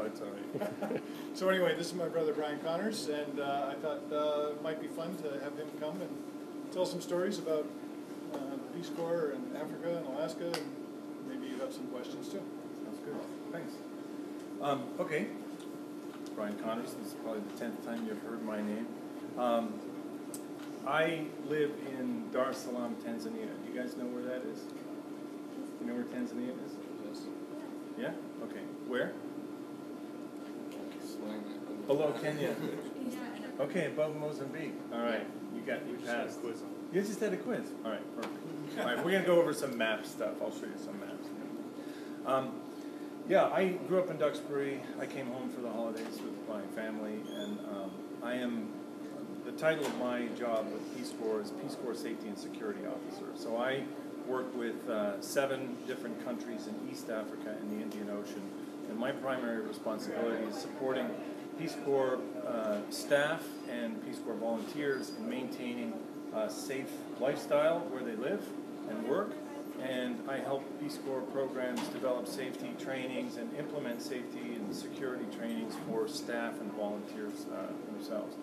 No, it's all right. so anyway, this is my brother Brian Connors, and uh, I thought uh, it might be fun to have him come and tell some stories about uh, the Peace Corps and Africa and Alaska, and maybe you have some questions too. Sounds good. Thanks. Um, okay. Brian Connors. This is probably the tenth time you've heard my name. Um, I live in Dar es Salaam, Tanzania. Do you guys know where that is? You know where Tanzania is? Yes. Yeah? Okay. Where? Below Kenya. Okay, above Mozambique. All right. You got you passed. You just had a quiz. All right, perfect. All right, we're gonna go over some map stuff. I'll show you some maps. Um, yeah, I grew up in Duxbury. I came home for the holidays with my family, and um, I am the title of my job with Peace Corps is Peace Corps Safety and Security Officer. So I work with uh, seven different countries in East Africa and the Indian Ocean, and my primary responsibility is supporting Peace Corps uh, staff and Peace Corps volunteers in maintaining a safe lifestyle where they live and work. And I help Peace Corps programs develop safety trainings and implement safety and security trainings for staff and volunteers uh, themselves.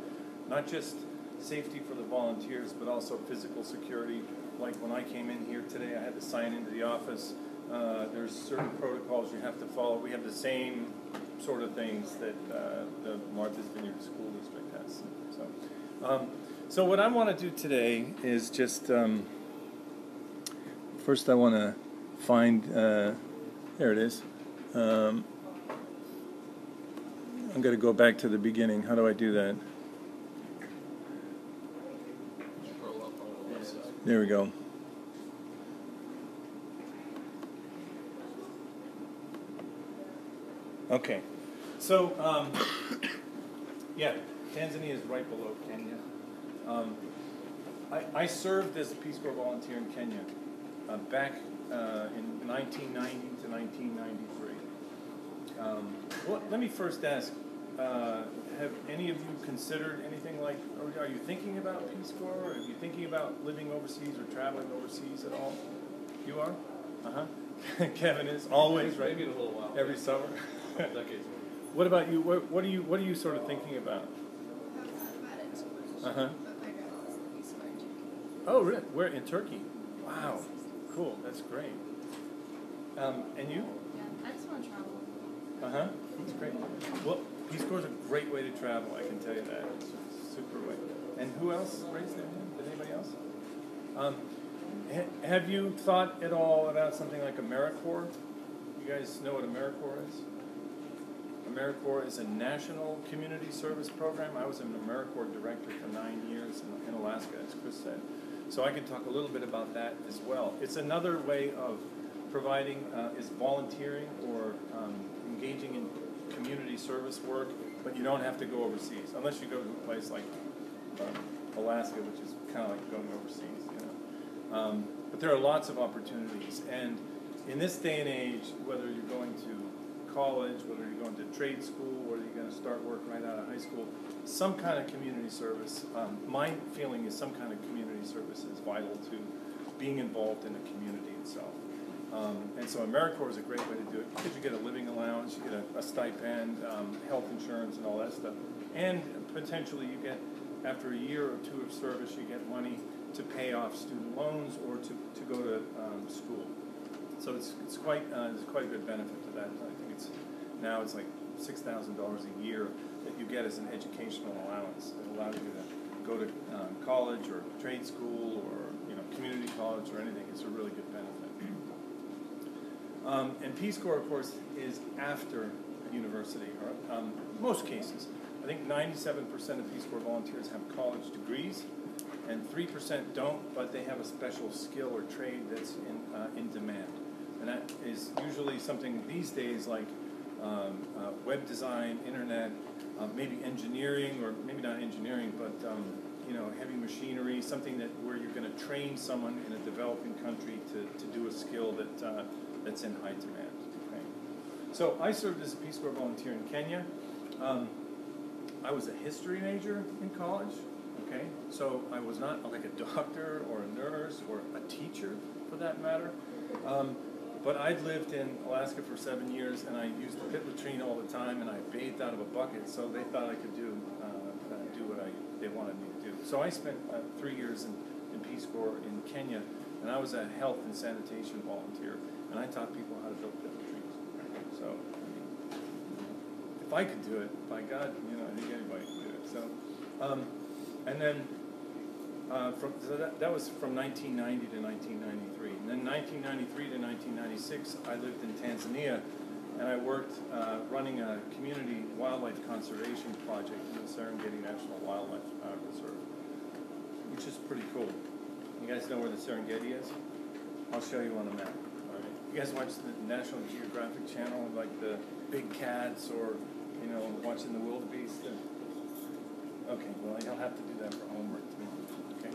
Not just safety for the volunteers, but also physical security. Like when I came in here today, I had to sign into the office. Uh, there's certain protocols you have to follow. We have the same sort of things that uh, the Martha's Vineyard School District has. So, um, so what I want to do today is just um, first I want to find uh, there it is. Um, I'm going to go back to the beginning. How do I do that? Scroll up on the website. There we go. Okay, so um, yeah, Tanzania is right below Kenya. Um, I, I served as a Peace Corps volunteer in Kenya uh, back uh, in 1990 to 1993. Um, well, let me first ask: uh, Have any of you considered anything like? Or are you thinking about Peace Corps? Are you thinking about living overseas or traveling overseas at all? You are. Uh huh. Kevin is always right. Maybe in a little while. Every summer. Decades. what about you? What, what are you? What are you sort of thinking about? Uh huh. Oh, really? Where in Turkey? Wow, cool. That's great. Um, and you? Yeah, I just want to travel. Uh huh. That's great. Well, Peace Corps is a great way to travel. I can tell you that. It's super way. And who else raised their hand? Did anybody else? Um, ha- have you thought at all about something like AmeriCorps? You guys know what AmeriCorps is? AmeriCorps is a national community service program. I was an AmeriCorps director for nine years in, in Alaska, as Chris said. So I can talk a little bit about that as well. It's another way of providing, uh, is volunteering or um, engaging in community service work, but you don't have to go overseas unless you go to a place like um, Alaska, which is kind of like going overseas, you know. Um, but there are lots of opportunities, and in this day and age, whether you're going to college, whether you're going to trade school, whether you're going to start work right out of high school, some kind of community service. Um, my feeling is some kind of community service is vital to being involved in the community itself. Um, and so AmeriCorps is a great way to do it because you get a living allowance, you get a, a stipend, um, health insurance, and all that stuff. And potentially you get, after a year or two of service, you get money to pay off student loans or to, to go to um, school. So it's, it's quite uh, there's quite a good benefit to that. I think it's now it's like six thousand dollars a year that you get as an educational allowance. It allows you to go to um, college or trade school or you know community college or anything. It's a really good benefit. Um, and Peace Corps, of course, is after university, or um, most cases. I think 97% of Peace Corps volunteers have college degrees, and 3% don't, but they have a special skill or trade that's in, uh, in demand. And that is usually something these days like um, uh, web design, internet, uh, maybe engineering, or maybe not engineering, but um, you know, heavy machinery, something that where you're going to train someone in a developing country to, to do a skill that uh, that's in high demand. Okay. So I served as a Peace Corps volunteer in Kenya. Um, I was a history major in college. Okay, so I was not like a doctor or a nurse or a teacher for that matter. Um, but I'd lived in Alaska for seven years, and I used the pit latrine all the time, and I bathed out of a bucket, so they thought I could do, uh, uh, do what I, they wanted me to do. So I spent uh, three years in, in Peace Corps in Kenya, and I was a health and sanitation volunteer, and I taught people how to build pit latrines. So, if I could do it, by God, you know, I think anybody can do it. So, um, and then uh, from, so that, that was from 1990 to 1993. And then 1993 to 1996, I lived in Tanzania, and I worked uh, running a community wildlife conservation project in the Serengeti National Wildlife uh, Reserve, which is pretty cool. You guys know where the Serengeti is? I'll show you on a map. You guys watch the National Geographic Channel, like the big cats, or you know, watching the wildebeest? Okay, well, you'll have to do that for homework. Okay.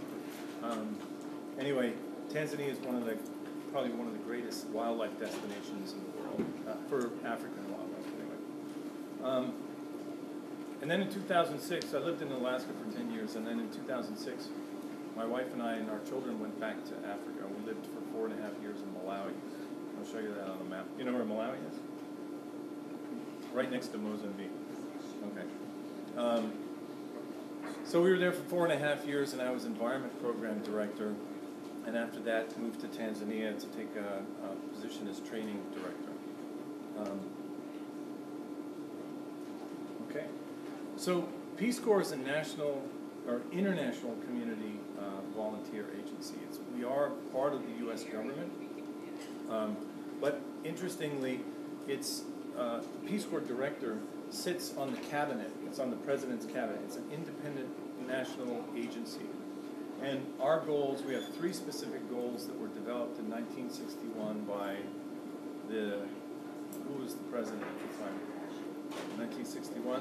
Um, anyway, Tanzania is one of the probably one of the greatest wildlife destinations in the world uh, for African wildlife. Anyway. Um, and then in 2006, I lived in Alaska for 10 years, and then in 2006, my wife and I and our children went back to Africa. We lived for four and a half years in Malawi. I'll show you that on a map. You know where Malawi is? Right next to Mozambique. Okay. Um, so we were there for four and a half years, and I was environment program director. And after that, moved to Tanzania to take a, a position as training director. Um, okay. So Peace Corps is a national or international community uh, volunteer agency. It's, we are part of the U.S. government, um, but interestingly, it's uh, Peace Corps director sits on the cabinet. It's on the president's cabinet. It's an independent national agency. And our goals, we have three specific goals that were developed in 1961 by the, who was the president at the time? 1961?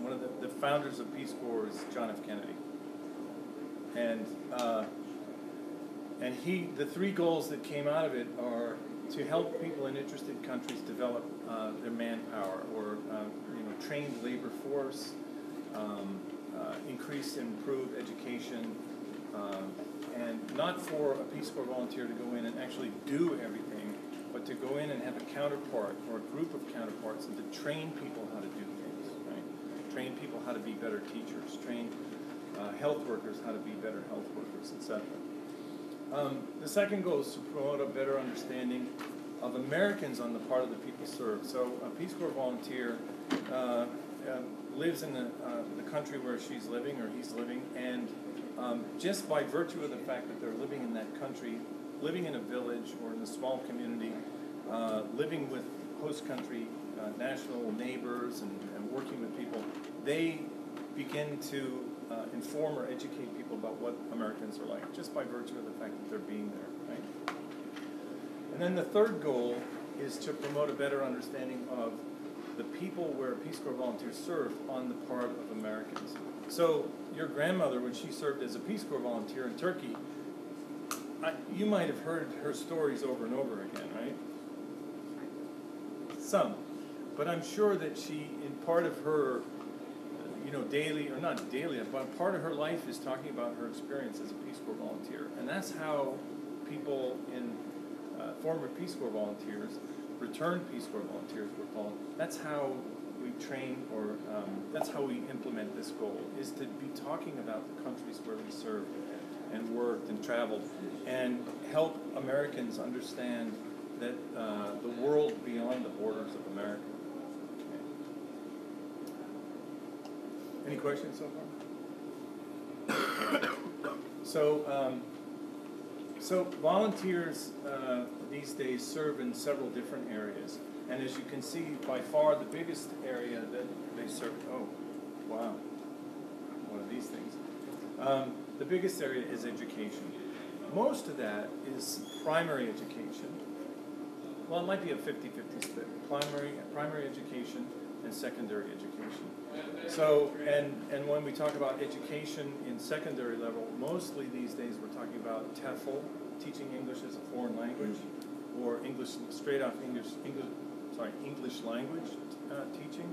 One of the, the founders of Peace Corps is John F. Kennedy. And, uh, and he, the three goals that came out of it are to help people in interested countries develop uh, their manpower or uh, you know trained labor force, um, uh, increase and improve education, um, and not for a Peace Corps volunteer to go in and actually do everything, but to go in and have a counterpart or a group of counterparts and to train people how to do things, right? Train people how to be better teachers, train uh, health workers how to be better health workers, etc. Um, the second goal is to promote a better understanding of Americans on the part of the people served. So a Peace Corps volunteer uh, uh, lives in the, uh, the country where she's living or he's living, and um, just by virtue of the fact that they're living in that country, living in a village or in a small community, uh, living with host country uh, national neighbors and, and working with people, they begin to uh, inform or educate people about what Americans are like, just by virtue of the fact that they're being there, right? And then the third goal is to promote a better understanding of the people where Peace Corps volunteers serve on the part of Americans. So your grandmother, when she served as a Peace Corps volunteer in Turkey, I, you might have heard her stories over and over again, right? Some, but I'm sure that she, in part of her you know, daily, or not daily, but part of her life is talking about her experience as a Peace Corps volunteer. And that's how people in uh, former Peace Corps volunteers, returned Peace Corps volunteers, we're called, that's how train or um, that's how we implement this goal, is to be talking about the countries where we served and worked and traveled and help Americans understand that uh, the world beyond the borders of America. Any questions so far? so, um, so volunteers uh, these days serve in several different areas, and as you can see, by far the biggest area that they serve. Oh, wow! One of these things. Um, the biggest area is education. Most of that is primary education. Well, it might be a 50-50 split. Primary, primary education and secondary education. So, and, and when we talk about education in secondary level, mostly these days we're talking about TEFL, teaching English as a foreign language, or English, straight off English, English sorry, English language uh, teaching.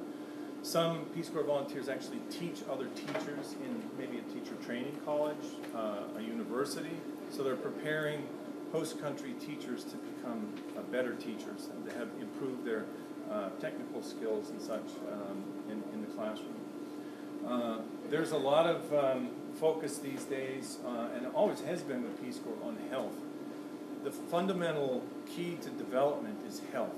Some Peace Corps volunteers actually teach other teachers in maybe a teacher training college, uh, a university, so they're preparing host country teachers to become uh, better teachers and to have improved their uh, technical skills and such um, in, in the classroom. Uh, there's a lot of um, focus these days, uh, and always has been with Peace Corps, on health. The fundamental key to development is health.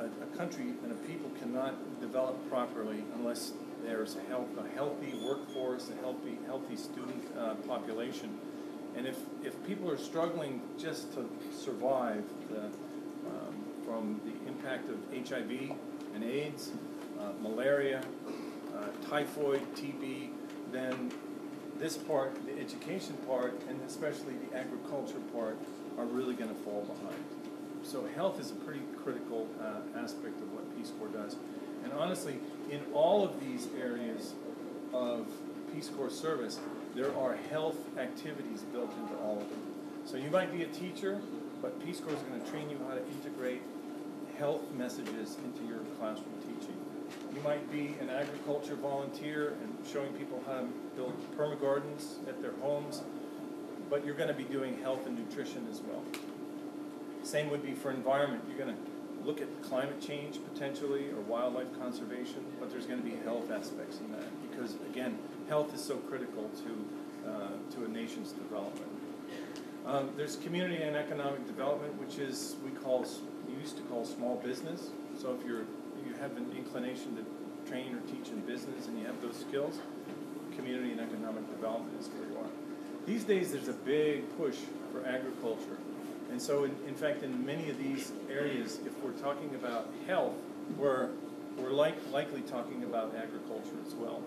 A, a, country and a people cannot develop properly unless there's a, health, a healthy workforce, a healthy, healthy student uh, population. And if, if people are struggling just to survive the, um, from the impact of HIV and AIDS, uh, malaria, uh, typhoid, TB, then this part, the education part, and especially the agriculture part, are really going to fall behind. So health is a pretty critical uh, aspect of what Peace Corps does. And honestly, in all of these areas of Peace Corps service, there are health activities built into all of them. So you might be a teacher, but Peace Corps is going to train you how to integrate health messages into your classroom teaching. You might be an agriculture volunteer and showing people how to build permagardens at their homes, but you're going to be doing health and nutrition as well. Same would be for environment. You're going to look at climate change potentially or wildlife conservation, but there's going to be health aspects in that because again, health is so critical to uh, to a nation's development. Um, there's community and economic development, which is we call we used to call small business. So if you're you have an inclination to train or teach in business and you have those skills, community and economic development is where you are. These days, there's a big push for agriculture and so, in, in fact, in many of these areas, if we're talking about health, we're, we're like, likely talking about agriculture as well.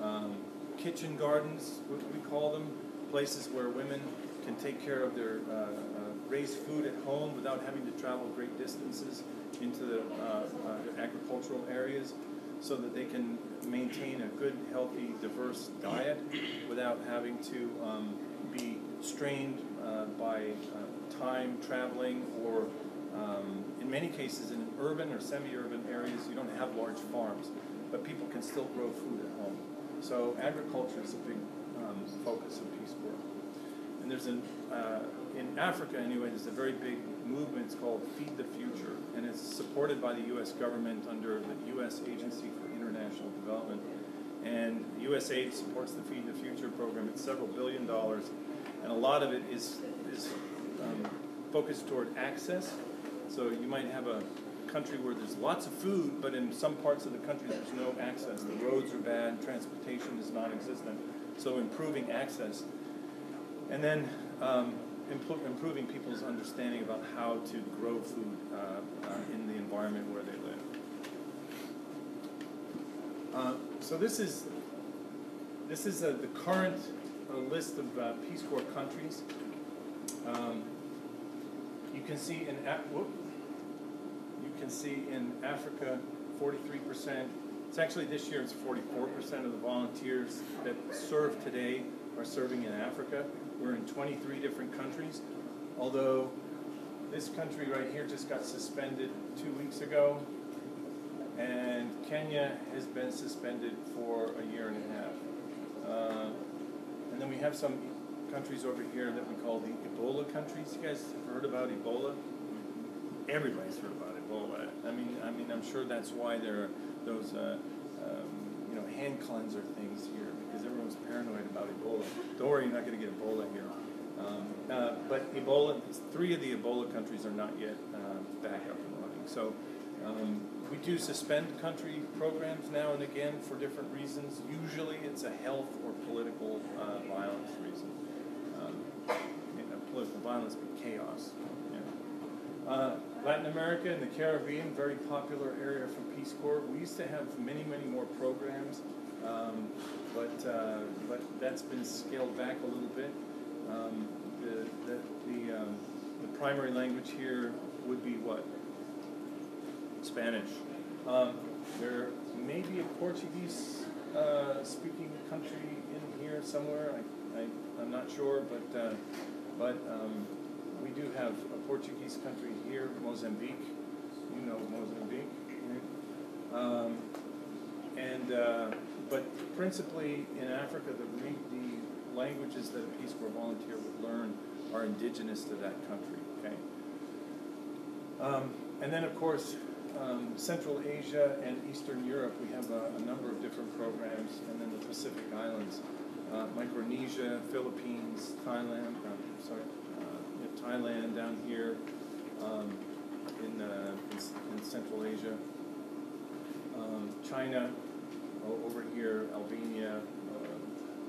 Um, kitchen gardens, what we call them, places where women can take care of their uh, uh, raised food at home without having to travel great distances into the uh, uh agricultural areas so that they can maintain a good, healthy, diverse diet without having to um, be strained uh, by uh, time traveling or um, in many cases in urban or semi-urban areas you don't have large farms but people can still grow food at home. So agriculture is a big um, focus of Peace Corps. And there's an uh, in Africa anyway there's a very big movement it's called Feed the Future and it's supported by the US government under the US Agency for International Development. And USAID supports the Feed the Future program. It's several billion dollars, and a lot of it is is um, focused toward access. So you might have a country where there's lots of food, but in some parts of the country there's no access. The roads are bad, transportation is non-existent. So improving access, and then um, improving people's understanding about how to grow food uh, uh, in the environment where they live. Uh, so this is this is uh, the current uh, list of uh, Peace Corps countries. Um, you can see in whoop, you can see in Africa, 43 percent. It's actually this year it's 44 percent of the volunteers that serve today are serving in Africa. We're in 23 different countries, although this country right here just got suspended two weeks ago and Kenya has been suspended for a year and a half. Uh, and then we have some countries over here that we call the Ebola countries. You guys have heard about Ebola? Everybody's heard about Ebola. I mean, I mean, I'm sure that's why there are those, uh, um, you know, hand cleanser things here because everyone's paranoid about Ebola. Don't worry, you're not going to get Ebola here. Um, uh, but Ebola, three of the Ebola countries are not yet uh, back up and running. So um, we do suspend country programs now and again for different reasons. Usually it's a health or political uh, violence reason. Political violence, but chaos. Yeah. Uh, Latin America and the Caribbean, very popular area for Peace Corps. We used to have many, many more programs, um, but uh, but that's been scaled back a little bit. Um, the the the, um, the primary language here would be what Spanish. Um, there may be a Portuguese uh, speaking country in here somewhere. I, I, I'm not sure, but, uh, but um, we do have a Portuguese country here, Mozambique. You know Mozambique. Um, and, uh, but principally in Africa, the, the languages that a Peace Corps volunteer would learn are indigenous to that country. Okay. Um, and then, of course, um, Central Asia and Eastern Europe, we have a, a, number of different programs, and then the Pacific Islands, uh, Micronesia, Philippines, Thailand, uh, sorry, uh, Thailand down here, um, in, uh, in, in, Central Asia, um, China, over here, Albania,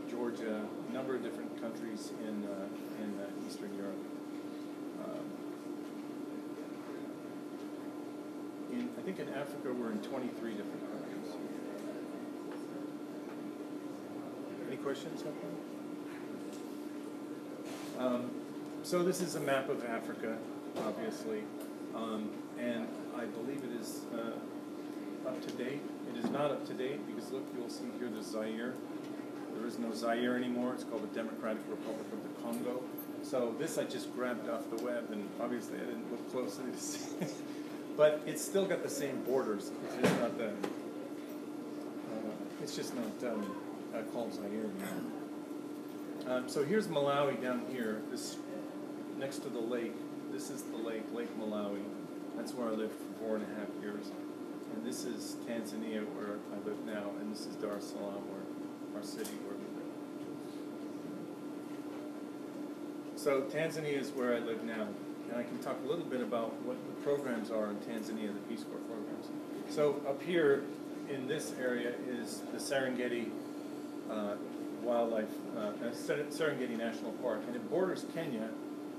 Georgia, a number of different countries in, in Eastern Europe. in, I think in Africa we're in 23 different countries. Questions? Um, so this is a map of Africa, obviously, um, and I believe it is uh, up to date. It is not up to date because look, you'll see here the Zaire. There is no Zaire anymore. It's called the Democratic Republic of the Congo. So this I just grabbed off the web, and obviously I didn't look closely to see. but it's still got the same borders. It's just not the. Uh, it's just not um, uh, called Zaire anymore. Um, so here's Malawi down here. This next to the lake. This is the lake, Lake Malawi. That's where I lived for four and a half years. And this is Tanzania, where I live now, and this is Dar es Salaam, where our city where we live. So Tanzania is where I live now and I can talk a little bit about what the programs are in Tanzania, the Peace Corps programs. So up here in this area is the Serengeti uh, Wildlife, uh, Serengeti National Park, and it borders Kenya,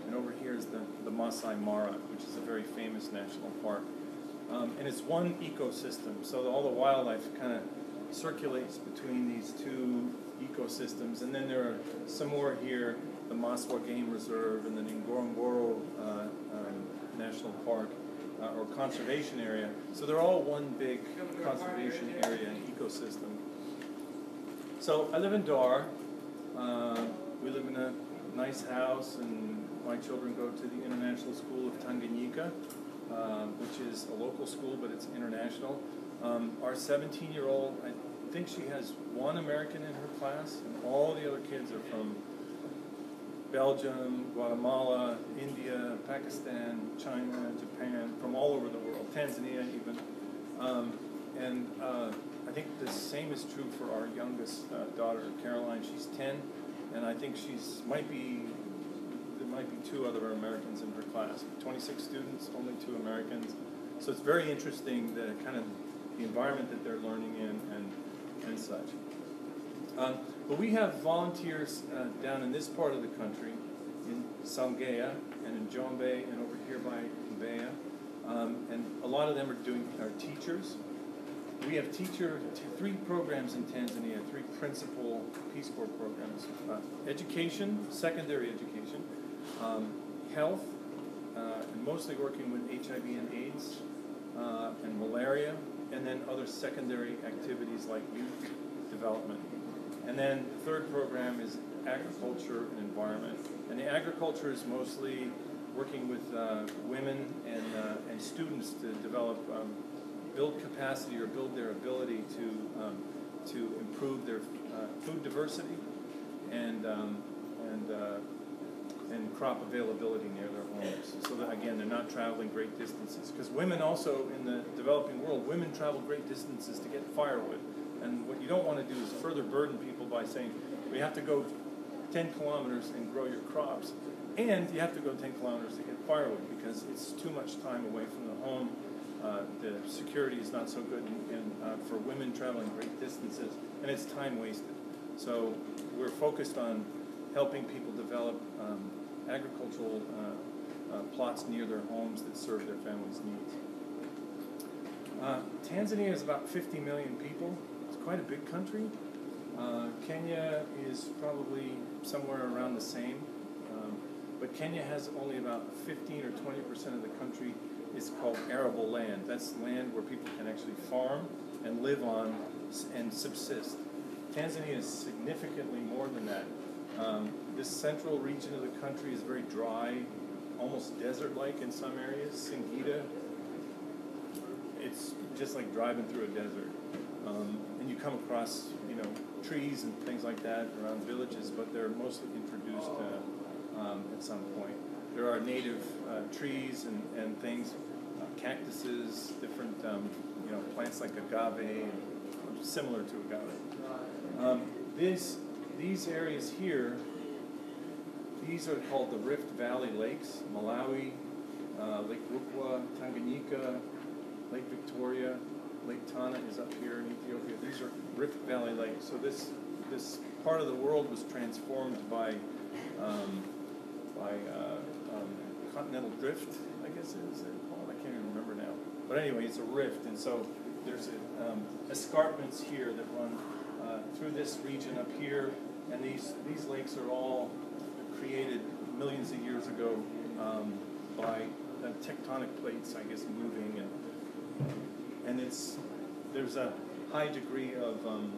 and over here is the, the Masai Mara, which is a very famous national park. Um, and it's one ecosystem, so all the wildlife kind of circulates between these two ecosystems, and then there are some more here the Maswa Game Reserve and the Ngorongoro uh, um, National Park uh, or conservation area. So they're all one big conservation area and ecosystem. So I live in Dar. Uh, we live in a nice house, and my children go to the International School of Tanganyika, uh, which is a local school, but it's international. Um, our 17-year-old, I think she has one American in her class, and all the other kids are from Belgium, Guatemala, India, Pakistan, China, Japan, from all over the world, Tanzania even. Um, and uh, I think the same is true for our youngest uh, daughter, Caroline. She's 10, and I think she's might be there might be two other Americans in her class. 26 students, only two Americans. So it's very interesting the kind of the environment that they're learning in and and such. Um, but we have volunteers uh, down in this part of the country, in Songea and in Njombe and over here by Mbeya. Um, and a lot of them are doing are teachers. We have teacher three programs in Tanzania, three principal Peace Corps programs: uh, education, secondary education, um, health, uh, and mostly working with HIV and AIDS uh, and malaria, and then other secondary activities like youth development. And then the third program is agriculture and environment. And the agriculture is mostly working with uh, women and, uh, and students to develop, um, build capacity or build their ability to, um, to improve their uh, food diversity and, um, and, uh, and crop availability near their homes. So that, again, they're not traveling great distances. Because women also, in the developing world, women travel great distances to get firewood. And what you don't want to do is further burden people by saying, we have to go 10 kilometers and grow your crops. And you have to go 10 kilometers to get firewood because it's too much time away from the home. Uh, the security is not so good and, uh, for women traveling great distances, and it's time wasted. So we're focused on helping people develop um, agricultural uh, uh plots near their homes that serve their families' needs. Uh, Tanzania is about 50 million people It's quite a big country. Kenya is probably somewhere around the same, um, but Kenya has only about 15 or 20 percent of the country is called arable land. That's land where people can actually farm and live on and subsist. Tanzania is significantly more than that. Um, this central region of the country is very dry, almost desert-like in some areas. Singida, it's just like driving through a desert. Um, and you come across, you know, trees and things like that around villages, but they're mostly introduced uh, um, at some point. There are native uh, trees and, and things, uh, cactuses, different um, you know plants like agave, similar to agave. Um, this, these areas here, these are called the Rift Valley Lakes, Malawi, uh, Lake Rukwa, Tanganyika, Lake Victoria, Lake Tana is up here in Ethiopia. These are Rift Valley Lakes. So this this part of the world was transformed by um, by uh, continental drift, I guess it is called. I can't even remember now. But anyway, it's a rift, and so there's a, um, escarpments here that run uh, through this region up here, and these these lakes are all created millions of years ago um, by the tectonic plates, I guess, moving and and it's there's a high degree of um,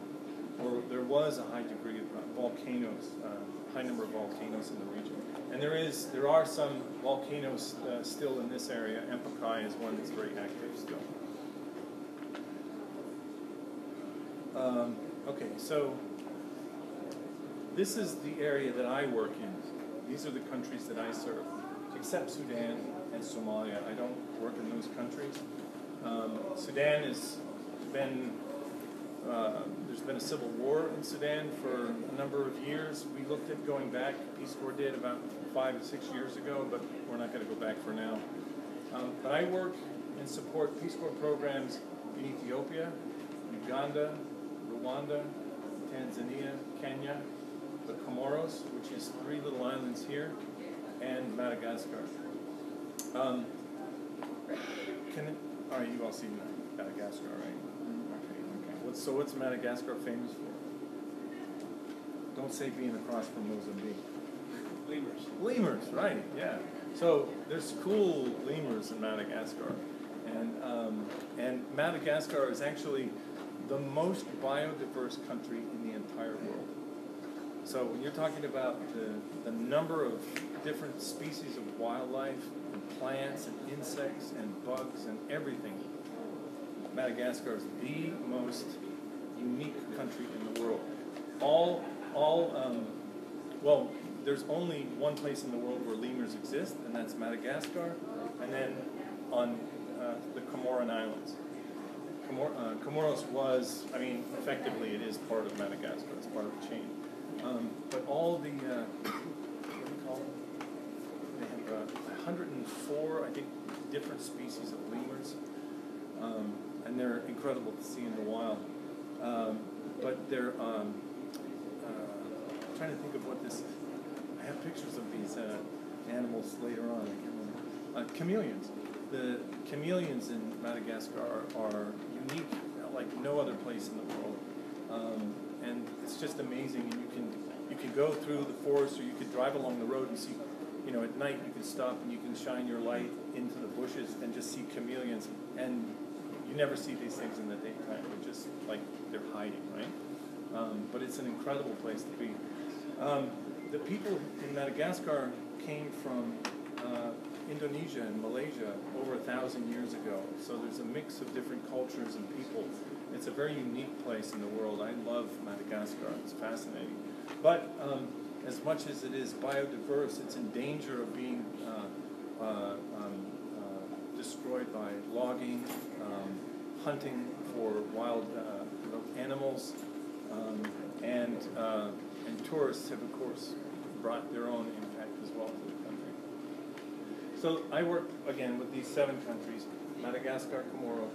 or there was a high degree of uh, volcanoes, uh, high number of volcanoes in the region, and there is there are some volcanoes uh, still in this area. Empakai is one that's very active still. Um, okay, so this is the area that I work in. These are the countries that I serve, except Sudan and Somalia. I don't work in those countries. Um, Sudan has been, uh, there's been a civil war in Sudan for a number of years. We looked at going back, Peace Corps did about five or six years ago, but we're not going to go back for now. Um, but I work and support Peace Corps programs in Ethiopia, Uganda, Rwanda, Tanzania, Kenya, the Comoros, which is three little islands here, and Madagascar. Um, can, all right, you all seen Madagascar, right? Okay, okay. What's, so what's Madagascar famous for? Don't say being across from Mozambique. Lemurs. Lemurs, right? Yeah. So there's cool lemurs in Madagascar, and um, and Madagascar is actually the most biodiverse country in the entire world. So when you're talking about the the number of different species of wildlife and plants and insects and bugs and everything, Madagascar is the most unique country in the world. All all um, well, there's only one place in the world where lemurs exist, and that's Madagascar, and then on uh, the Comoran Islands. Comor- uh, Comoros was, I mean, effectively it is part of Madagascar, it's part of the chain. Um, but all the, uh, what do you call them? They have uh, 104, I think, different species of lemurs, um, and they're incredible to see in the wild. Um, but they're, um, uh, trying to think of what this I have pictures of these uh, animals later on. I can't remember. Uh, chameleons. The chameleons in Madagascar are unique, like no other place in the world, um, and it's just amazing. And you can you can go through the forest, or you could drive along the road and see. You know, at night you can stop and you can shine your light into the bushes and just see chameleons. And never see these things in the daytime. They're just like they're hiding, right? Um, but it's an incredible place to be. Um, the people in Madagascar came from uh, Indonesia and Malaysia over a thousand years ago. So there's a mix of different cultures and people. It's a very unique place in the world. I love Madagascar. It's fascinating. But um, as much as it is biodiverse, it's in danger of being uh, uh, um, uh, destroyed by logging, um, hunting for wild uh, animals, um, and uh, and tourists have, of course, brought their own impact as well to the country. So I work again with these seven countries: Madagascar, Comoro,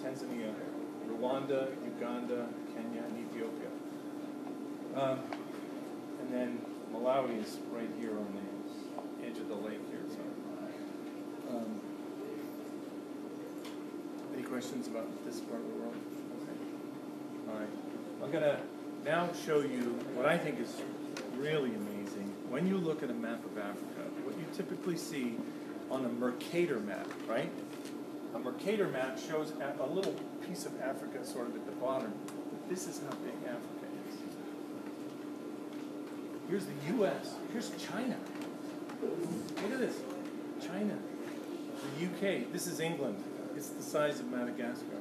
Tanzania, Rwanda, Uganda, Kenya, and Ethiopia. Um, and then Malawi is right here on the edge of the lake here. So, um, questions about this part of the world? Okay. All right. I'm gonna now show you what I think is really amazing. When you look at a map of Africa, what you typically see on a Mercator map, right? A Mercator map shows a a little piece of Africa sort of at the bottom. But this is how big Africa is. Here's the U.S. Here's China. Look at this. China. The UK. This is England. It's the size of Madagascar.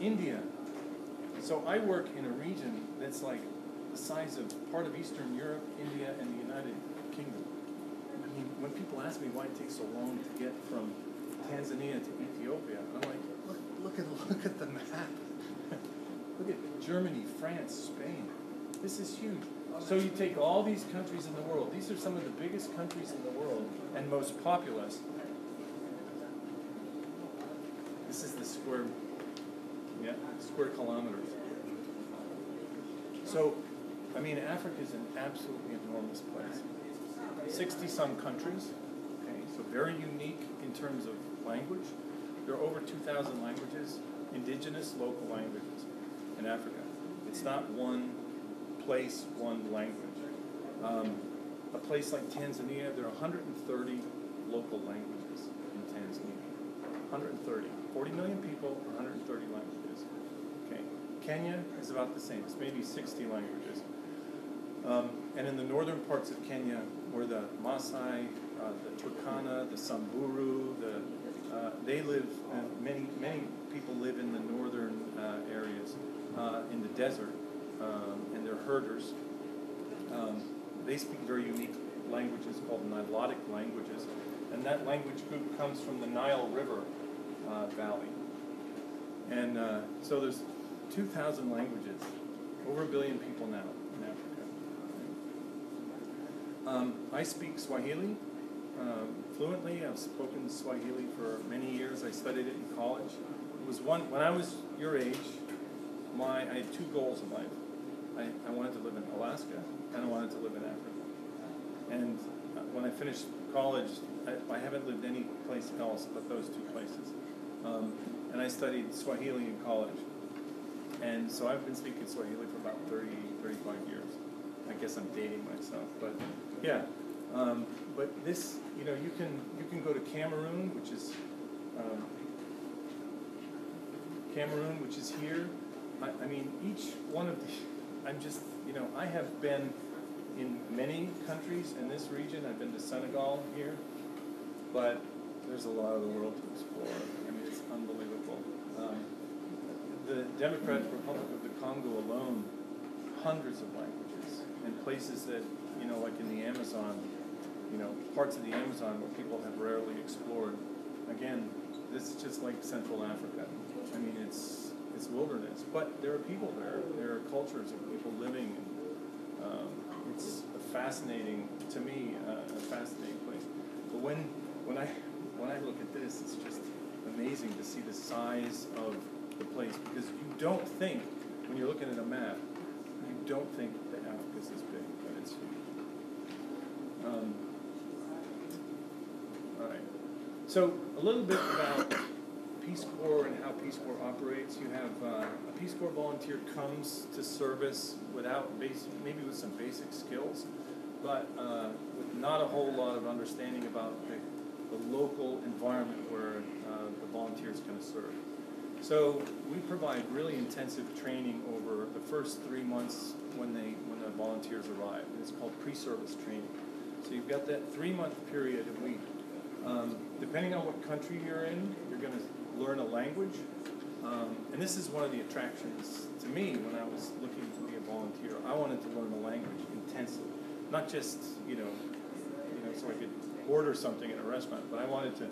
India. So I work in a region that's like the size of part of Eastern Europe, India, and the United Kingdom. I mean, when people ask me why it takes so long to get from Tanzania to Ethiopia, I'm like, look, look at look at the map. look at Germany, France, Spain. This is huge. So you take all these countries in the world. These are some of the biggest countries in the world and most populous. This is the square, yeah, square kilometers. So, I mean, Africa is an absolutely enormous place. 60 some countries, okay, so very unique in terms of language. There are over 2,000 languages, indigenous local languages in Africa. It's not one place, one language. Um, a place like Tanzania, there are 130 local languages in Tanzania. 130. 40 million people, 130 languages. Okay. Kenya is about the same. It's maybe 60 languages. Um, and in the northern parts of Kenya, where the Maasai, uh, the Turkana, the Samburu, the, uh, they live, uh, many, many people live in the northern uh, areas, uh, in the desert, um, and they're herders. Um, they speak very unique languages called Nilotic languages, and that language group comes from the Nile River uh, Valley. And uh, so there's 2,000 languages, over a billion people now in Africa. Um, I speak Swahili um, fluently. I've spoken Swahili for many years. I studied it in college. It was one when I was your age. My I had two goals in life. I, I wanted to live in Alaska and I wanted to live in Africa. And uh, when I finished college, I, I haven't lived any place else but those two places. Um, and I studied Swahili in college. And so I've been speaking Swahili for about 30, 35 years. I guess I'm dating myself, but yeah. Um, but this, you know, you can you can go to Cameroon, which is um, Cameroon, which is here. I, I mean, each one of the, I'm just, you know, I have been in many countries in this region. I've been to Senegal here, but there's a lot of the world to explore. Democratic Republic of the Congo alone, hundreds of languages, and places that, you know, like in the Amazon, you know, parts of the Amazon where people have rarely explored. Again, this is just like Central Africa. I mean, it's it's wilderness, but there are people there. There are cultures of people living. And, um, it's a fascinating, to me, uh, a fascinating place. But when when I when I look at this, it's just amazing to see the size of the place because you don't think when you're looking at a map, you don't think that Africa's this big, but it's huge. Um, all right. So a little bit about Peace Corps and how Peace Corps operates. You have uh, a Peace Corps volunteer comes to service without basic, maybe with some basic skills, but uh, with not a whole lot of understanding about the, the local environment where uh, the volunteer is going to serve. So we provide really intensive training over the first three months when they when the volunteers arrive. It's called pre-service training. So you've got that three-month period, and we, um, depending on what country you're in, you're going to learn a language. Um, and this is one of the attractions to me when I was looking to be a volunteer. I wanted to learn a language intensely, not just you know, you know, so I could order something at a restaurant, but I wanted to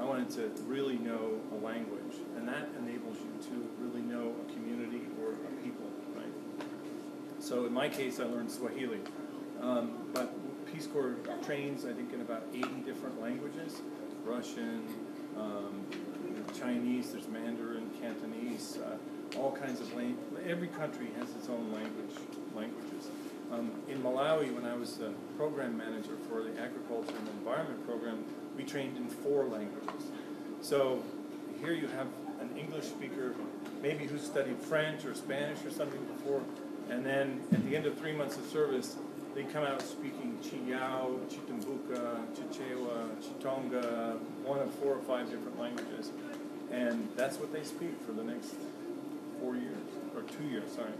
I wanted to really know a language, and that enables you to really know a community or a people, right? So in my case, I learned Swahili, um, but Peace Corps trains, I think, in about 80 different languages, Russian, um, Chinese, there's Mandarin, Cantonese, uh, all kinds of language. Every country has its own language languages. Um, in Malawi, when I was the program manager for the agriculture and environment program, we trained in four languages. So here you have an English speaker, maybe who studied French or Spanish or something before, and then at the end of three months of service, they come out speaking Chiyao, Chitumbuka, Chichewa, Chitonga, one of four or five different languages. And that's what they speak for the next four years, or two years, sorry.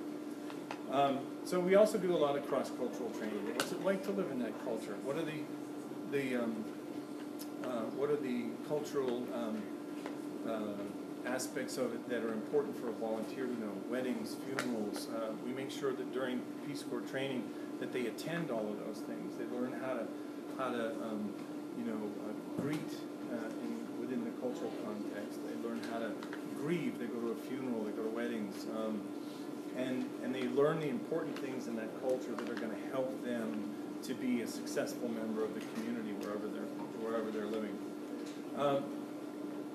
Um, so we also do a lot of cross-cultural training. What's it like to live in that culture? What are the, the um, uh, what are the cultural um, uh, aspects of it that are important for a volunteer to know, weddings, funerals. Uh, we make sure that during Peace Corps training that they attend all of those things. They learn how to, how to, um, you know, uh, greet uh, in, within the cultural context. They learn how to grieve. They go to a funeral. They go to weddings. And, and they learn the important things in that culture that are going to help them to be a successful member of the community wherever they're, wherever they're living. Um,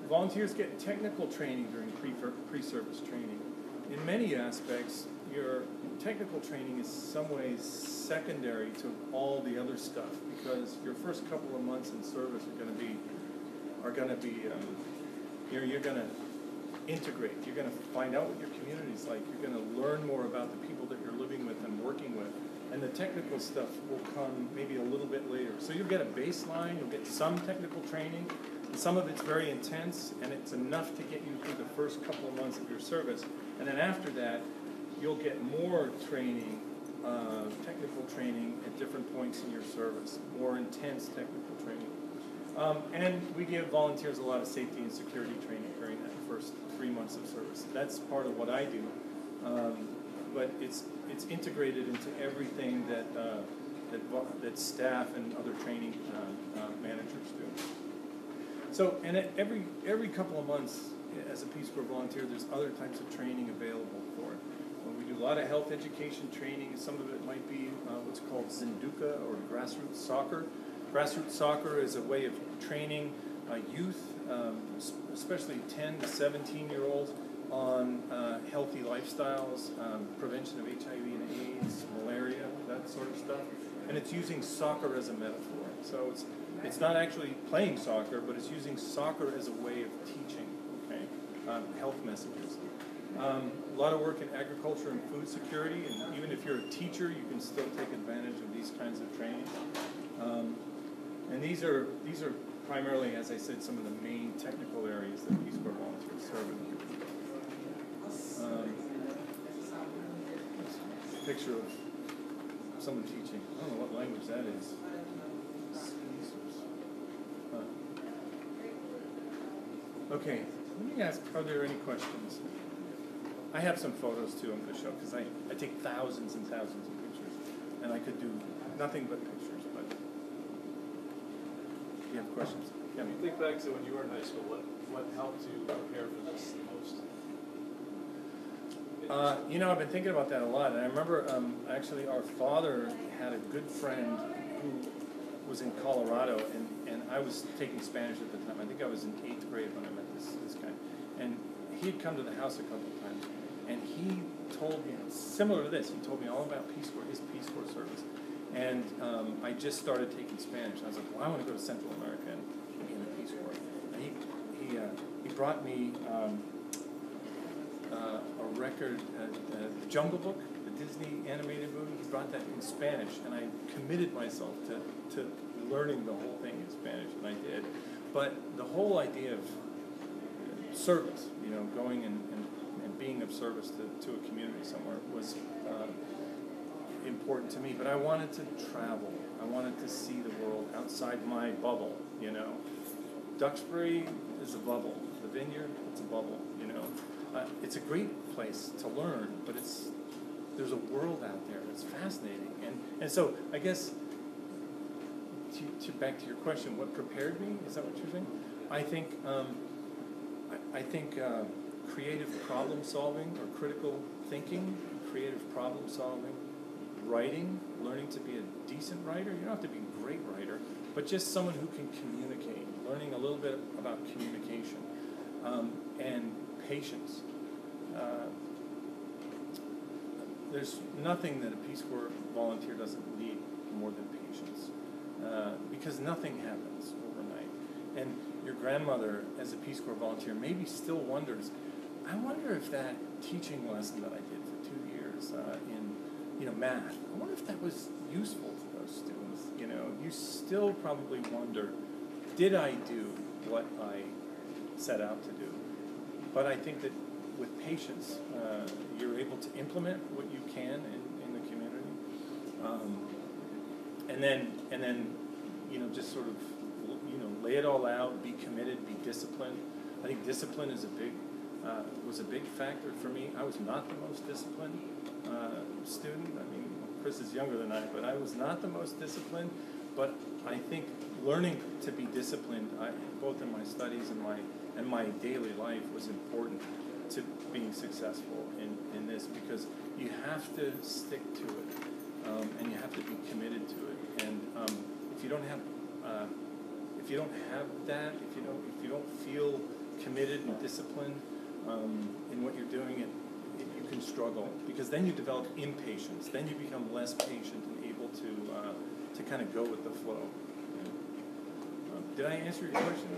volunteers get technical training during pre, pre-service training. In many aspects, your technical training is some ways secondary to all the other stuff because your first couple of months in service are going to be are going to be um, you're, you're going to integrate. You're going to find out what your community is like. You're going to learn more about the people that you're living with and working with. And the technical stuff will come maybe a little bit later. So you'll get a baseline, you'll get some technical training. Some of it's very intense, and it's enough to get you through the first couple of months of your service. And then after that, you'll get more training, uh, technical training at different points in your service, more intense technical training. Um, and we give volunteers a lot of safety and security training during that first three months of service. That's part of what I do. Um, but it's, it's integrated into everything that, uh, that, that staff and other training uh, uh, managers do. So, and every, every couple of months, as a Peace Corps volunteer, there's other types of training available for it. Well, we do a lot of health education training. Some of it might be uh, what's called Zinduka or grassroots soccer. Grassroots soccer is a way of training uh, youth, um, especially 10 to 17 year olds, on uh, healthy lifestyles, um, prevention of HIV and AIDS, malaria, that sort of stuff. And it's using soccer as a metaphor. So it's it's not actually playing soccer, but it's using soccer as a way of teaching. Okay, um, health messages. Um, a lot of work in agriculture and food security, and even if you're a teacher, you can still take advantage of these kinds of training. Um, and these are these are primarily, as I said, some of the main technical areas that Peace Corps volunteers serve in. Um, picture of someone teaching. I don't know what language that is. Okay, let me ask, are there any questions? I have some photos too I'm going to show because I, I take thousands and thousands of pictures and I could do nothing but you have questions? Yeah. You think back to when you were in high school, what, what helped you prepare for this the most? Uh, you know, I've been thinking about that a lot, and I remember um, actually our father had a good friend who was in Colorado, and, and I was taking Spanish at the time. I think I was in eighth grade when I met this, this guy. And he had come to the house a couple of times, and he told me, similar to this, he told me all about Peace Corps, his Peace Corps service. And um, I just started taking Spanish. I was like, well, I want to go to Central America and be in the Peace Corps. And he, he, uh, he brought me um, uh, a record, uh, uh, Jungle Book, the Disney animated movie. He brought that in Spanish, and I committed myself to, to learning the whole thing in Spanish, and I did. But the whole idea of service, you know, going and, and, and being of service to, to a community somewhere was uh, important to me. But I wanted to travel. I wanted to see the world outside my bubble, you know. Duxbury is a bubble. The vineyard, it's a bubble, you know. Uh, it's a great place to learn, but it's there's a world out there that's fascinating. And, and so I guess to, to back to your question, what prepared me? Is that what you're saying? I think um, I, I, think uh, creative problem solving or critical thinking, creative problem solving, writing, learning to be a decent writer. You don't have to be a great writer, but just someone who can communicate. Learning a little bit about communication um, and patience. Uh, there's nothing that a Peace Corps volunteer doesn't need more than patience. Uh, because nothing happens overnight. And your grandmother, as a Peace Corps volunteer, maybe still wonders, I wonder if that teaching lesson that I did for two years uh, in, you know, math, I wonder if that was useful to those students. You know, you still probably wonder, did I do what I set out to do? But I think that with patience, uh, you're able to implement what you can in, in the community. Um, and then and then you know just sort of you know lay it all out be committed be disciplined i think discipline is a big uh, was a big factor for me. I was not the most disciplined uh, student. I mean, Chris is younger than I, but I was not the most disciplined. But I think learning to be disciplined, I, both in my studies and my and my daily life, was important to being successful in, in this because you have to stick to it um, and you have to be committed to it. And um, if you don't have uh, if you don't have that, if you don't if you don't feel committed and disciplined um, in what you're doing, it, it, you can struggle because then you develop impatience. Then you become less patient and able to uh, to kind of go with the flow. Um, did I answer your question?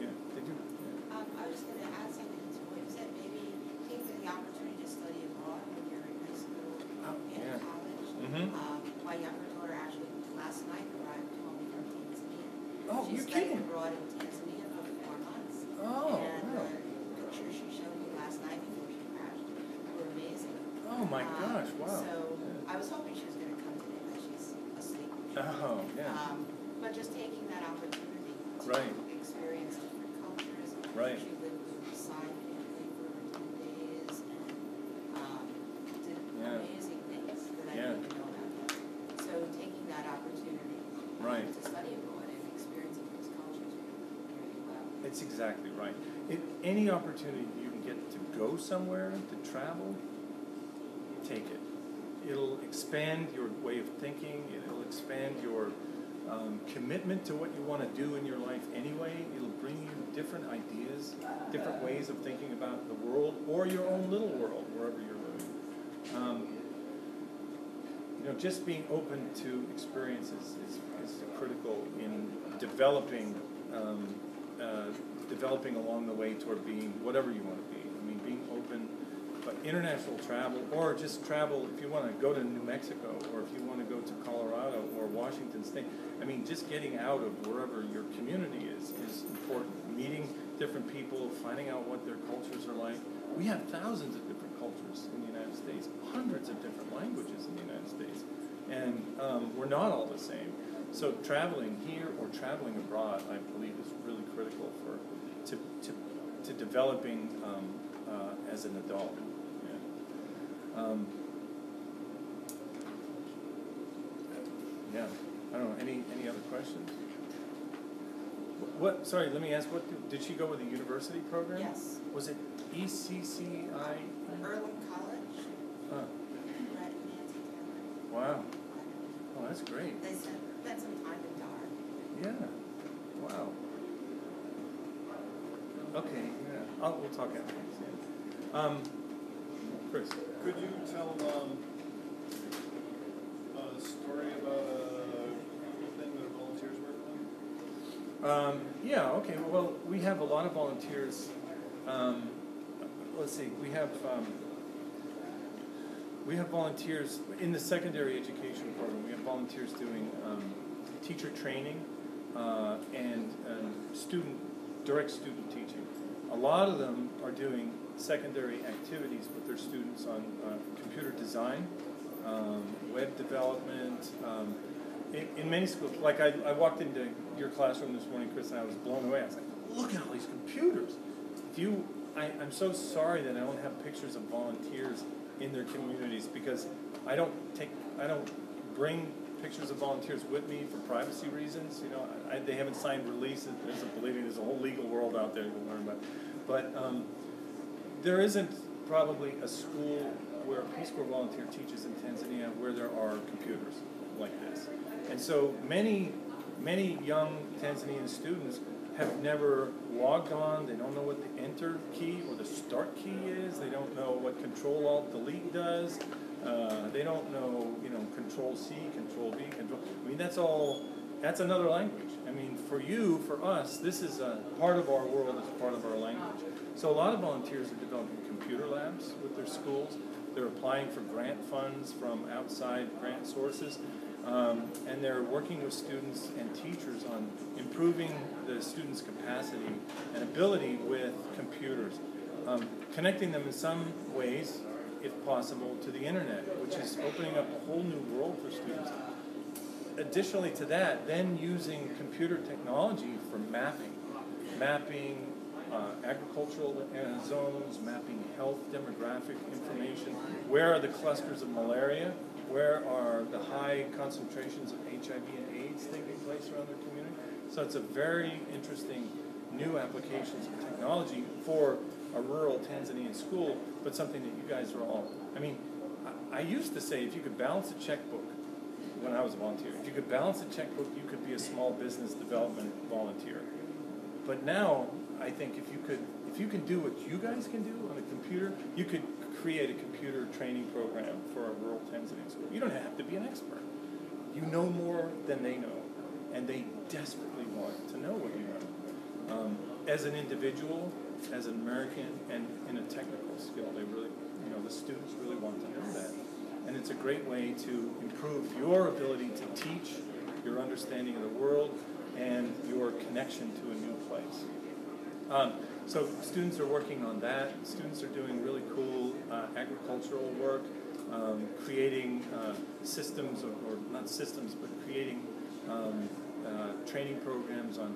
Yeah. Did you? Yeah. Um, I was just gonna add something to what you said, maybe take the opportunity to study abroad when you're in high school Oh, and yeah. college. Mhm. Um, my younger daughter actually last night arrived home from Tanzania. Oh, She you're studied kidding. abroad in Tanzania for four months. Oh, And wow. the pictures she showed me last night before she crashed were amazing. Oh my Um, gosh! Wow. So, Yeah. I was hoping she was gonna come today, but she's asleep. Oh yeah. Um, but just taking that opportunity to Right. experience different cultures. Right. She lived with a side family for ten days and, um, did Yeah. amazing things that I Yeah. didn't even know about yet. So taking that opportunity. um, Right. To study abroad and experiencing those cultures really well. It's exactly right. If any opportunity you can get to go somewhere, to travel, take it. It'll expand your way of thinking, it'll expand your um, commitment to what you want to do in your life anyway. It'll bring you different ideas, different ways of thinking about the world or your own little world, wherever you're living. Um, you know, just being open to experiences is, is critical in developing, um, uh, developing along the way toward being whatever you want to be. I mean, being open, but international travel, or just travel if you want to go to New Mexico, or if you want to go to Colorado or Washington State. I mean, just getting out of wherever your community is is important. Meeting different people, finding out what their cultures are like. We have thousands of different cultures in the United States, hundreds of different languages in the United States, and um, we're not all the same. So traveling here or traveling abroad, I believe, is critical for to to, to developing um, uh, as an adult. Yeah. Um, yeah. I don't know. Any any other questions? What? Sorry. Let me ask. What did, did she go with a university program? Yes, Was it ECCI? Erlang College, Huh. Brett and Nancy Taylor. Wow. Oh, that's great. They spent, spent some time in Dar. Yeah. Wow. Okay. Yeah. I'll, we'll talk after. this, Um, Chris. Could you tell, um, a story about a thing that volunteers work on? Um, yeah, okay, well, we have a lot of volunteers. Um, let's see, we have, um, we have volunteers in the secondary education program. We have volunteers doing um, teacher training uh, and um, student, direct student teaching. A lot of them are doing secondary activities with their students on uh, computer design, um, web development. Um, in, in many schools, like I, I walked into your classroom this morning, Chris, and I was blown away. I was like, look at all these computers. If you, I, I'm so sorry that I don't have pictures of volunteers in their communities because I don't take, I don't bring pictures of volunteers with me for privacy reasons. You know, I, they haven't signed releases. There's a, believe me, there's a whole legal world out there you'll learn about. But um, there isn't probably a school where a Peace Corps volunteer teaches in Tanzania where there are computers like this. And so many, many young Tanzanian students have never logged on, they don't know what the enter key or the start key is, they don't know what control alt delete does, uh, they don't know, you know, control C, control V, control, I mean, that's all, that's another language. I mean, for you, for us, this is a part of our world, it's part of our language. So a lot of volunteers are developing computer labs with their schools. They're applying for grant funds from outside grant sources. Um, and they're working with students and teachers on improving the students' capacity and ability with computers, um, connecting them in some ways, if possible, to the internet, which is opening up a whole new world for students. Additionally to that, then using computer technology for mapping, mapping uh, agricultural zones, mapping health demographic information. Where are the clusters of malaria? Where are the high concentrations of HIV and AIDS taking place around the community? So it's a very interesting new applications of technology for a rural Tanzanian school, but something that you guys are all, I mean, I, I used to say if you could balance a checkbook when I was a volunteer, if you could balance a checkbook, you could be a small business development volunteer. But now, I think if you could, if you can do what you guys can do on a computer, you could create a computer training program for a rural Tanzanian school. You don't have to be an expert. You know more than they know, and they desperately want to know what you know. Um, as an individual, as an American, and in a technical skill, they really, you know, the students really want to know that. And it's a great way to improve your ability to teach, your understanding of the world, and your connection to a new place. Um, so students are working on that. Students are doing really cool uh, agricultural work, um, creating uh, systems, or, or, not systems, but creating um, uh, training programs on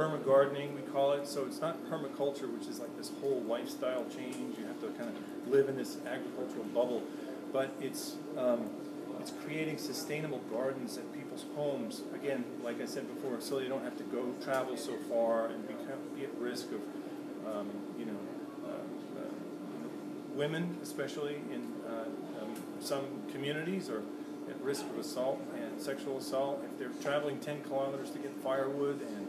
permagardening, we call it. So it's not permaculture, which is like this whole lifestyle change. You have to kind of live in this agricultural bubble, but it's um, it's creating sustainable gardens at people's homes. Again, like I said before, so they don't have to go travel so far and become, be at risk of, um, you know, uh, uh, women, especially in uh, um, some communities, are at risk of assault and sexual assault. If they're traveling 10 kilometers to get firewood and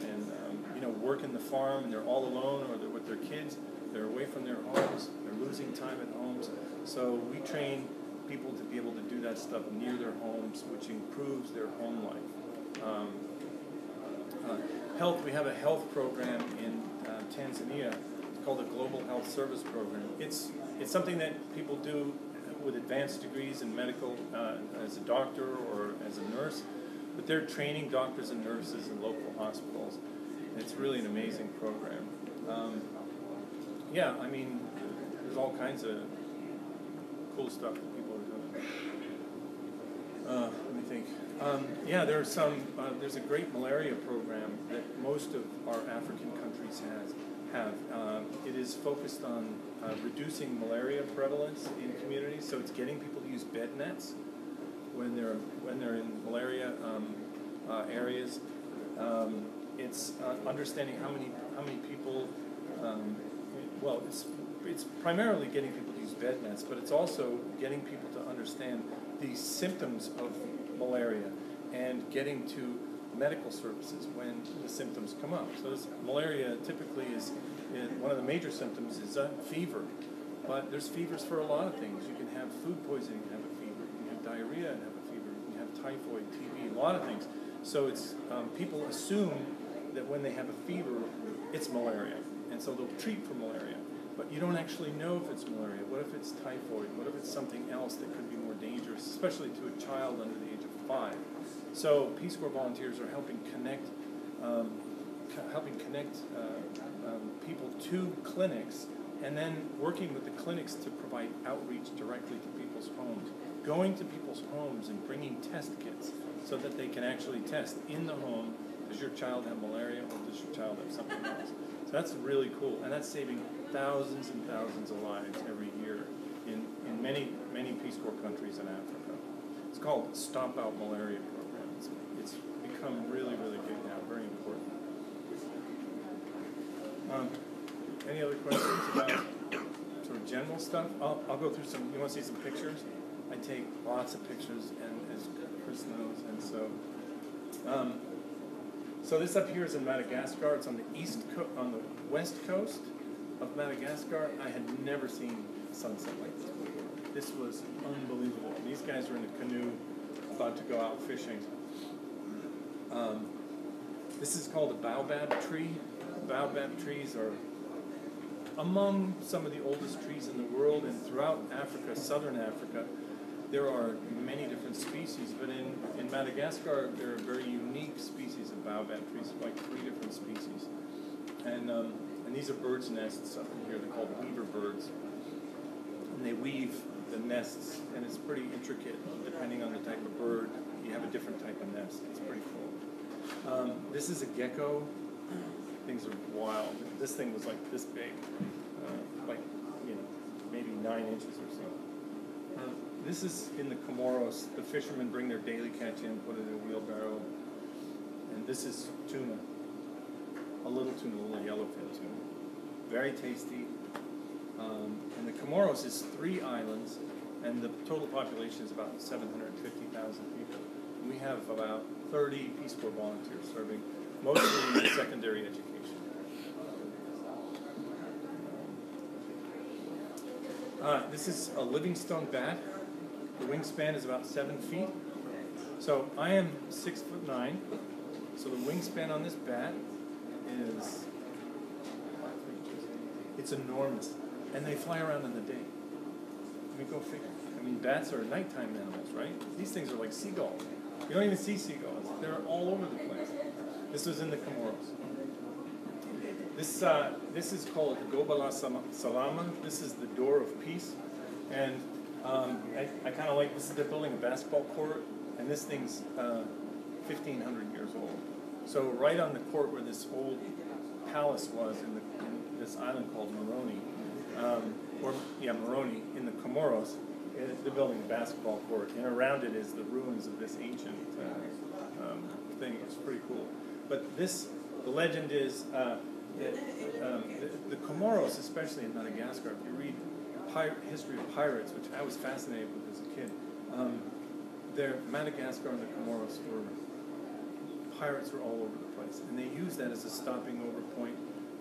and um, you know work in the farm and they're all alone or they're with their kids, they're away from their homes, they're losing time at homes. So we train people to be able to do that stuff near their homes, which improves their home life. Um, uh, health, we have a health program in uh, Tanzania it's called the Global Health Service Program. It's, it's something that people do with advanced degrees in medical uh, as a doctor or as a nurse, but they're training doctors and nurses in local hospitals. It's really an amazing program. Um, yeah, I mean, there's all kinds of cool stuff that people are doing. Uh, let me think. Um, yeah, there's some. Uh, there's a great malaria program that most of our African countries has have. Uh, it is focused on uh, reducing malaria prevalence in communities. So it's getting people to use bed nets when they're when they're in malaria um, uh, areas. Um, it's uh, understanding how many how many people. Um, well, it's it's primarily getting people to use bed nets, but it's also getting people to understand the symptoms of malaria and getting to medical services when the symptoms come up. So this malaria typically is, is one of the major symptoms is a fever, but there's fevers for a lot of things. You can have food poisoning and have a fever. You can have diarrhea and have a fever. You can have typhoid, TB, a lot of things. So it's um, people assume that when they have a fever, it's malaria, and so they'll treat for malaria. But you don't actually know if it's malaria. What if it's typhoid? What if it's something else that could be more dangerous, especially to a child under the age of five? So Peace Corps volunteers are helping connect, um, helping connect uh, um, people to clinics, and then working with the clinics to provide outreach directly to people's homes, going to people's homes and bringing test kits so that they can actually test in the home. Does your child have malaria, or does your child have something else? So that's really cool, and that's saving thousands and thousands of lives every year in, in many many Peace Corps countries in Africa. It's called Stomp Out Malaria Program. It's, it's become really, really big now, very important. Um, any other questions about sort of general stuff? I'll, I'll go through some, you want to see some pictures? I take lots of pictures, and as Chris knows, and so. Um, so this up here is in Madagascar. It's on the east co- on the west coast of Madagascar. I had never seen sunset like this before. This was unbelievable. And these guys are in a canoe about to go out fishing. Um, this is called a baobab tree. Baobab trees are among some of the oldest trees in the world, and throughout Africa, southern Africa, there are many different species. But in, in Madagascar, there are very unique species of baobab trees, like three different species. And, um, and these are birds' nests up in here. They're called weaver birds. And they weave the nests, and it's pretty intricate. Depending on the type of bird, you have a different type of nest. It's pretty cool. Um, this is a gecko. Things are wild. This thing was like this big, uh, like nine inches or so. Uh, this is in the Comoros. The fishermen bring their daily catch in, put it in a wheelbarrow, and this is tuna. A little tuna, a little yellowfin tuna. Very tasty. Um, and the Comoros is three islands, and the total population is about 750,000 people. We have about 30 Peace Corps volunteers serving, mostly in secondary education. Uh, this is a Livingstone bat. The wingspan is about seven feet. So I am six foot nine. So the wingspan on this bat is it's enormous, and they fly around in the day. I mean, go figure. I mean, bats are nighttime animals, right? These things are like seagulls. You don't even see seagulls. They're all over the place. This was in the Comoros. This, uh, this is called Gobala Salama. This is the door of peace. And um, I, I kind of like this. They're building a basketball court, and this thing's uh, 1,500 years old. So right on the court where this old palace was in, the, in this island called Moroni, um, or yeah, Moroni in the Comoros, uh, they're building a basketball court, and around it is the ruins of this ancient uh, um, thing. It's pretty cool. But this, the legend is uh, that um, the, the Comoros, especially in Madagascar, if you read pir- history of pirates, which I was fascinated with as a kid, um, their Madagascar and the Comoros were pirates were all over the place, and they used that as a stopping over point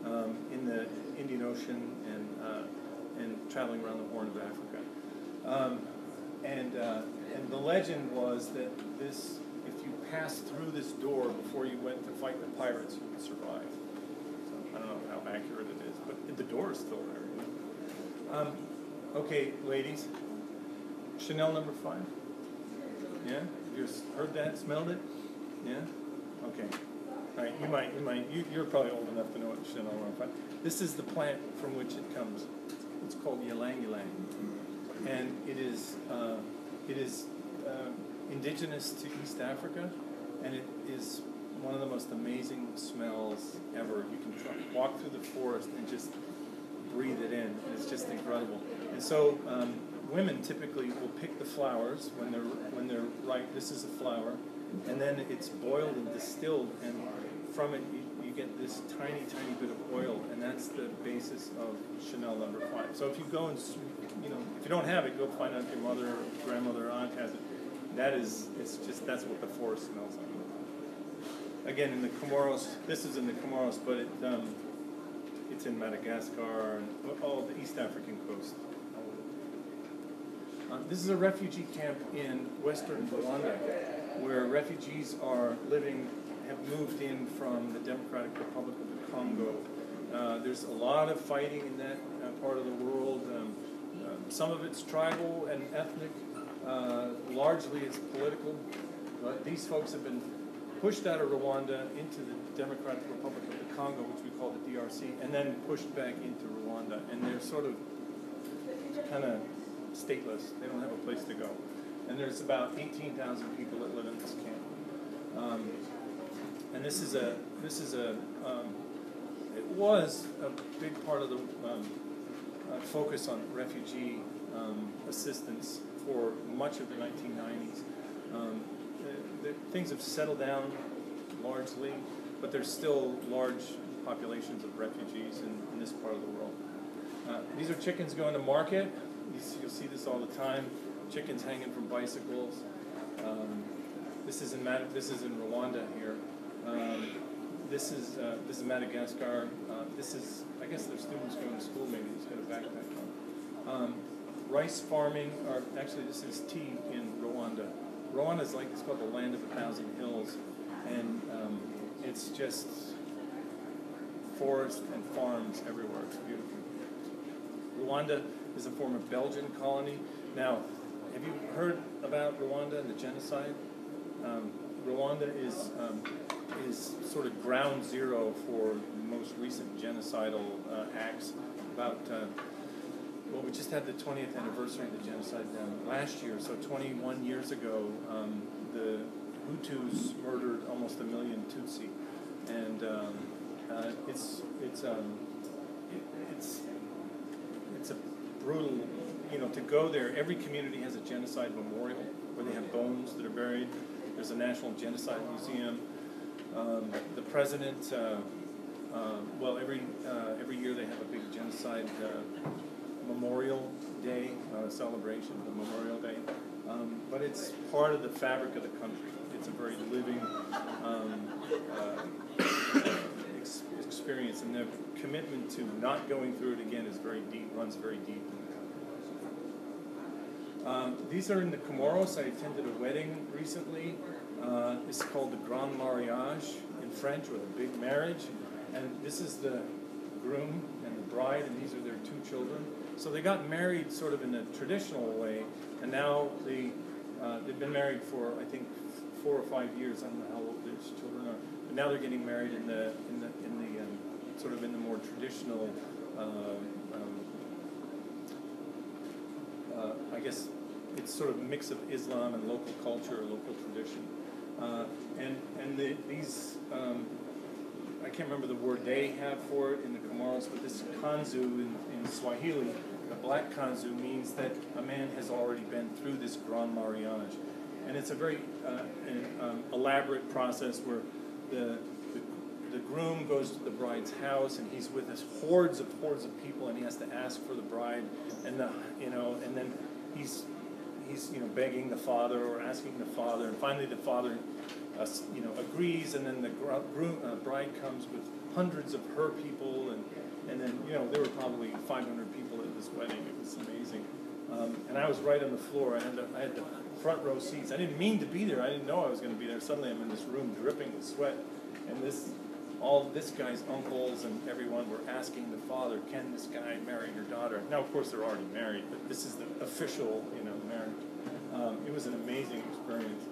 um, in the Indian Ocean and uh, and traveling around the Horn of Africa. Um, and uh, and the legend was that this, if you passed through this door before you went to fight the pirates, you would survive. So I don't know how accurate it is, but the door is still there. Um, okay, ladies. Chanel number five. Yeah, you heard that, smelled it. Yeah. Okay. All right. You might. You might. You, you're probably old enough to know what Chanel number five. This is the plant from which it comes. It's called ylang ylang, and it is uh, it is uh, indigenous to East Africa, and it is one of the most amazing smells ever. You can walk through the forest and just breathe it in. It's just incredible. And so um, women typically will pick the flowers when they're when they're ripe. This is a flower, and then it's boiled and distilled, and from it you, you get this tiny, tiny bit of oil, and that's the basis of Chanel Number Five. So if you go and you know if you don't have it, go find out if your mother, or grandmother, or aunt has it. That is, it's just that's what the forest smells like. Again, in the Comoros, this is in the Comoros, but it. Um, it's in Madagascar and all the East African coast. Uh, this is a refugee camp in western Rwanda where refugees are living, have moved in from the Democratic Republic of the Congo. Uh, there's a lot of fighting in that uh, part of the world. Um, uh, some of it's tribal and ethnic, uh, largely it's political. But these folks have been pushed out of Rwanda into the Democratic Republic of the Congo, which we the DRC, and then pushed back into Rwanda. And they're sort of kind of stateless. They don't have a place to go. And there's about 18,000 people that live in this camp. Um, and this is a this is a um, it was a big part of the um, uh, focus on refugee um, assistance for much of the 1990s. Um, the, the, things have settled down largely, but there's still large populations of refugees in, in this part of the world. Uh, these are chickens going to market. You'll see this all the time. Chickens hanging from bicycles. Um, this is in Mad- this is in Rwanda here. Um, this is uh, this is Madagascar. Uh, this is I guess there's students going to school. Maybe he's got a backpack on. Um, rice farming, or actually this is tea in Rwanda. Rwanda is like it's called the land of a thousand hills, and um, it's just forest and farms everywhere. It's beautiful. Rwanda is a former Belgian colony. Now, have you heard about Rwanda and the genocide? Um, Rwanda is um, is sort of ground zero for most recent genocidal uh, acts. About uh, well, we just had the 20th anniversary of the genocide um, last year. So 21 years ago, um, the Hutus murdered almost a million Tutsi, and um, uh, it's it's um, it, it's it's a brutal you know, to go there, every community has a genocide memorial where they have bones that are buried. There's a National Genocide Museum. Um, the president, uh, uh, well, every, uh, every year they have a big genocide uh, memorial day, uh, celebration, the Memorial Day. Um, but it's part of the fabric of the country. It's a very living um, uh, ex- experience, and the commitment to not going through it again is very deep, runs very deep in the. Um, these are in the Comoros. I attended a wedding recently. Uh, it's called the Grand Mariage in French, or the big marriage. And this is the groom and the bride, and these are their two children. So they got married sort of in a traditional way, and now they uh, they've been married for I think four or five years. I don't know how old their children are, but now they're getting married in the in the in the um, sort of in the more traditional. Uh, um, uh, I guess it's sort of a mix of Islam and local culture or local tradition. Uh, and and the, these, um, I can't remember the word they have for it in the Comoros, but this kanzu in, in Swahili, the black kanzu means that a man has already been through this grand mariage. And it's a very uh, an, um, elaborate process where the, the the groom goes to the bride's house and he's with this hordes of hordes of people and he has to ask for the bride and the you know and then he's he's you know begging the father or asking the father and finally the father uh, you know agrees and then the groom, uh, bride comes with hundreds of her people and and then you know there were probably 500 people at this wedding. It was amazing. Um, and I was right on the floor. I had the, I had the front row seats I didn't mean to be there I didn't know I was going to be there suddenly I'm in this room dripping with sweat and this all this guy's uncles and everyone were asking the father, can this guy marry your daughter? Now, of course, they're already married, but this is the official, you know, marriage. Um, it was an amazing experience.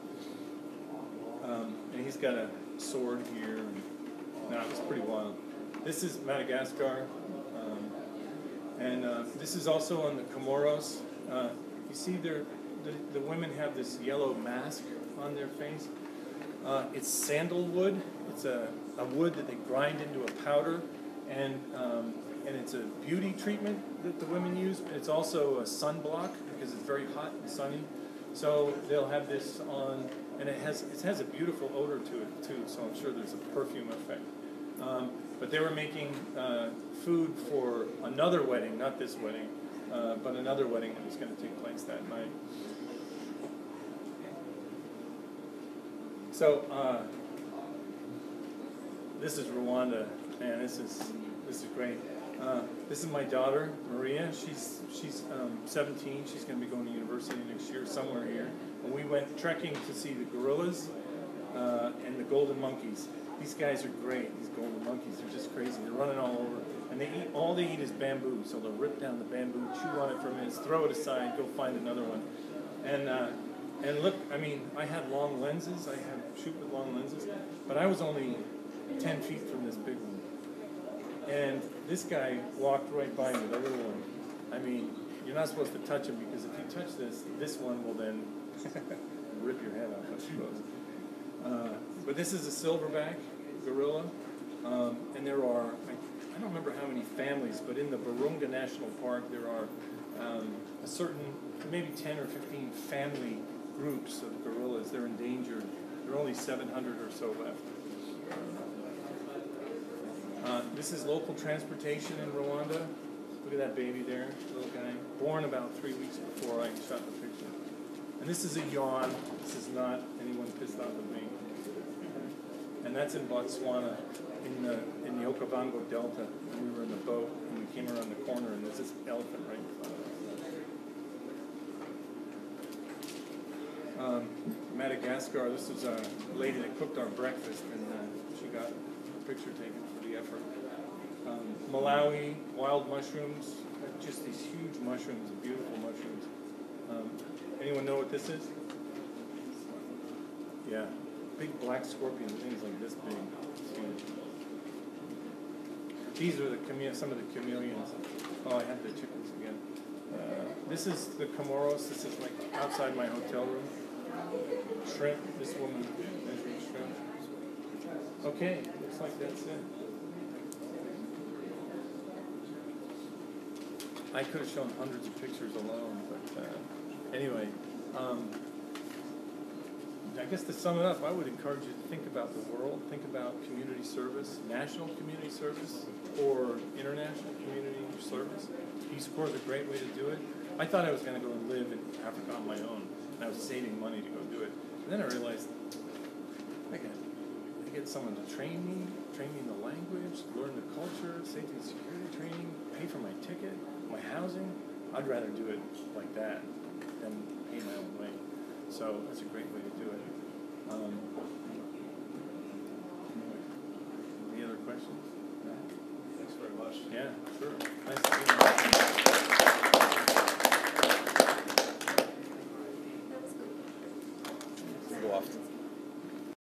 Um, and he's got a sword here. And, no, it was pretty wild. This is Madagascar. Um, and uh, this is also on the Comoros. Uh, you see, there, the, the women have this yellow mask on their face. Uh, it's sandalwood. It's a, a wood that they grind into a powder, and um, and it's a beauty treatment that the women use. It's also a sunblock because it's very hot and sunny. So they'll have this on, and it has it has a beautiful odor to it too. So I'm sure there's a perfume effect. Um, but they were making uh, food for another wedding, not this wedding, uh, but another wedding that was going to take place that night. So, uh, this is Rwanda, man. This is this is great. Uh, this is my daughter Maria. She's she's um, 17. She's going to be going to university next year, somewhere here. And we went trekking to see the gorillas uh, and the golden monkeys. These guys are great. These golden monkeys are just crazy. They're running all over, and they eat all they eat is bamboo. So they'll rip down the bamboo, chew on it for minutes, throw it aside, go find another one, and. Uh, and look, I mean, I had long lenses. I had shoot with long lenses, but I was only ten feet from this big one. And this guy walked right by me, the little one. I mean, you're not supposed to touch him because if you touch this, this one will then rip your head off, I suppose. Uh, but this is a silverback gorilla, um, and there are I, I don't remember how many families, but in the Virunga National Park there are um, a certain maybe ten or fifteen family groups of gorillas. They're endangered. There are only 700 or so left. Uh, this is local transportation in Rwanda. Look at that baby there, little guy, born about three weeks before I shot the picture. And this is a yawn. This is not anyone pissed off at me. And that's in Botswana, in the in the Okavango Delta. And we were in the boat, and we came around the corner, and there's this elephant right in front of us. Um, Madagascar, this is a lady that cooked our breakfast, and uh, she got a picture taken for the effort. Um, Malawi, wild mushrooms, just these huge mushrooms, beautiful mushrooms. Um, anyone know what this is? Yeah, big black scorpion, things like this big. These are the some of the chameleons. Oh, I had the chickens again. Uh, this is the Comoros. This is like outside my hotel room. Shrimp. This woman measuring shrimp. Okay, looks like that's it. I could have shown hundreds of pictures alone, but uh, anyway, um, I guess to sum it up, I would encourage you to think about the world, think about community service, national community service, or international community service. Peace Corps is a great way to do it. I thought I was going to go and live in Africa on my own, and I was saving money to go do it. And then I realized I can I get someone to train me, train me in the language, learn the culture, safety and security training, pay for my ticket, my housing. I'd rather do it like that than pay my own way. So that's a great way to do it. Um, any other questions? Thanks very much. Yeah.